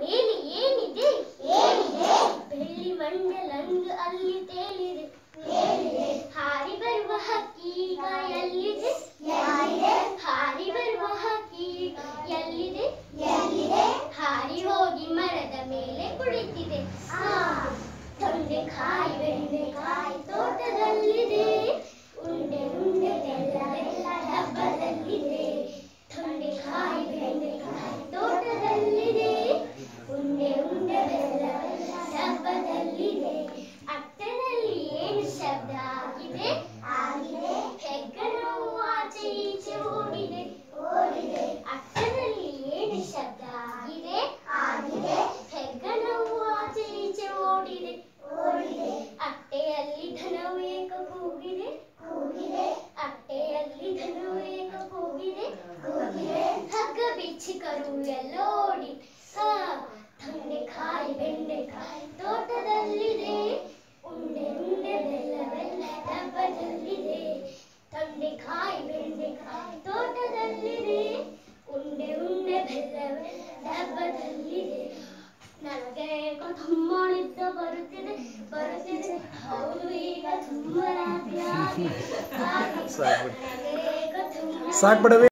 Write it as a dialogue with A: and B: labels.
A: también ಚಿಕ್ಕರುವೆ Lohri ತಂಡೆಕಾಯಿ ಬೆಂಡೆಕಾಯಿ ತೋಟದಲ್ಲಿದೆ ಉಂಡೆ ಉಂಡೆ ಬೆಲ್ಲ ಬೆಲ್ಲ ಡಬ್ಬದಲ್ಲಿದೆ ತಂಡೆಕಾಯಿ ಬೆಂಡೆಕಾಯಿ ತೋಟದಲ್ಲಿದೆ ಉಂಡೆ ಉಂಡೆ ಬೆಲ್ಲ ಬೆಲ್ಲ ಡಬ್ಬದಲ್ಲಿದೆ ನನಗೆ ತುಂಬಿದ್ದ ಬರುತ್ತಿದೆ ಬರುತ್ತಿದೆ ಹೌದು ಈಗ ತುಂಬಾ
B: ಸಾಕ್ಬಿಡವೆ